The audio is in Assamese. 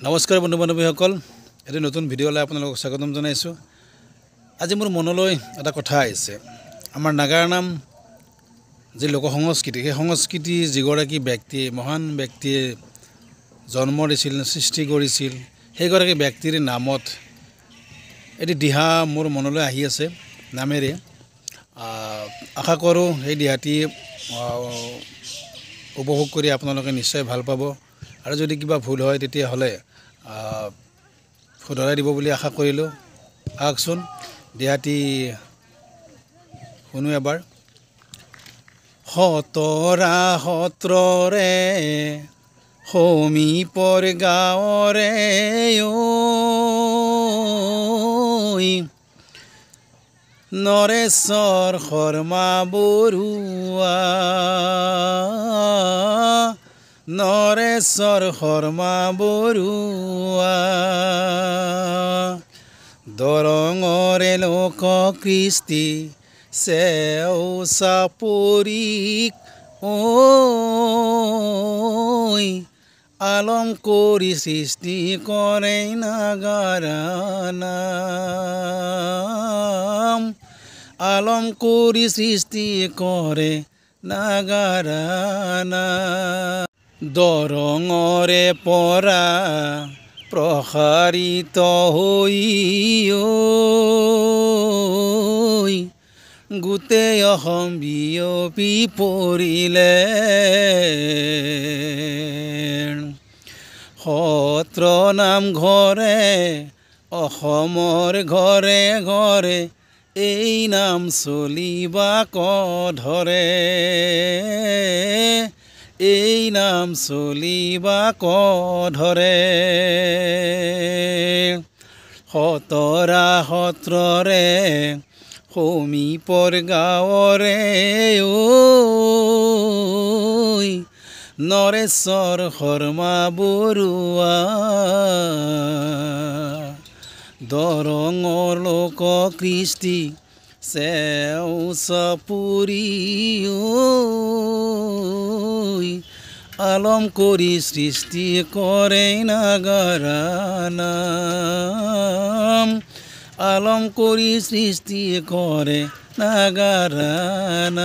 নমস্কাৰ বন্ধু বান্ধৱীসকল এটি নতুন ভিডিঅ'লৈ আপোনালোকক স্বাগতম জনাইছোঁ। আজি মোৰ মনলৈ এটা কথা আহিছে। আমাৰ নাগাৰ নাম যি লোক সংস্কৃতি সেই সংস্কৃতি যিগৰাকী ব্যক্তিয়ে মহান ব্যক্তিয়ে জন্ম দিছিল সৃষ্টি কৰিছিল সেইগৰাকী ব্যক্তিৰ নামত এটি দিহা মোৰ মনলৈ আহি আছে নামেৰে। আশা কৰোঁ সেই দিহাটি উপভোগ কৰি আপোনালোকে নিশ্চয় ভাল পাব। আৰু যদি কিবা ভুল হয় তেতিয়াহ'লে শুধৰাই দিব বুলি আশা কৰিলোঁ। আহকচোন দিহাটি শুনো এবাৰ। সতৰা সত্ৰৰে সমীপৰ গাঁৱৰে নৰেশ্বৰ শৰ্মা বৰুৱা নৰেশ্বৰ শৰ্মা বৰুৱা দৰঙৰে লোক কৃষ্টি চেওচা পৰীক আলম কৰি সৃষ্টি কৰে নাগাৰানাম আলম কৰি সৃষ্টি কৰে নাগাৰানা দৰঙৰে পৰা প্ৰসাৰিত হৈ গোটেই অসম বিয়পি পৰিলে সত্ৰ নামঘৰে অসমৰ ঘৰে ঘৰে এই নাম চলিবাক ধৰে নাম চলিবাক ধৰে সতৰা সত্ৰৰে সমীপৰ গাঁৱৰে ঐ নৰেশ্বৰ শৰ্মা বৰুৱা। দৰঙৰ লোক কৃষ্টি চেওচপুৰি ঐ আলম কৰি সৃষ্টি কৰে নাগাৰানাম আলম কৰি সৃষ্টি কৰে নাগাৰানাম